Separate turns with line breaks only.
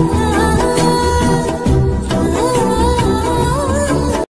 Thank